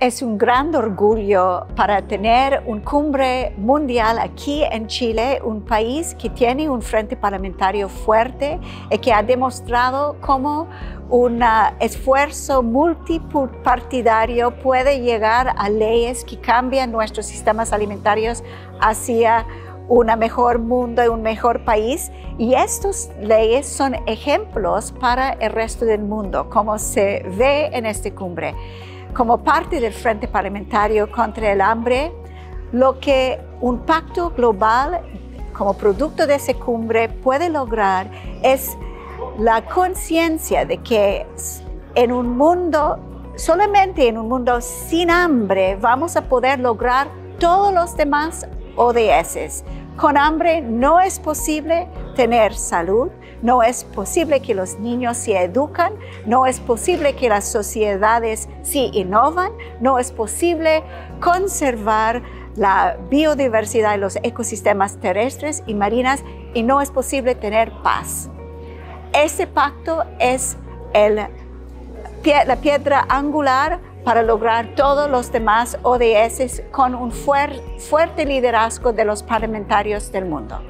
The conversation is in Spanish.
Es un gran orgullo para tener un cumbre mundial aquí en Chile, un país que tiene un frente parlamentario fuerte y que ha demostrado cómo un esfuerzo multipartidario puede llegar a leyes que cambian nuestros sistemas alimentarios hacia un mejor mundo y un mejor país. Y estas leyes son ejemplos para el resto del mundo, como se ve en esta cumbre como parte del Frente Parlamentario contra el Hambre, lo que un pacto global como producto de esa cumbre puede lograr es la conciencia de que en un mundo, solamente en un mundo sin hambre, vamos a poder lograr todos los demás ODS. Con hambre no es posible tener salud, no es posible que los niños se educan, no es posible que las sociedades se innovan, no es posible conservar la biodiversidad de los ecosistemas terrestres y marinas y no es posible tener paz. Ese pacto es la piedra angular para lograr todos los demás ODS con un fuerte liderazgo de los parlamentarios del mundo.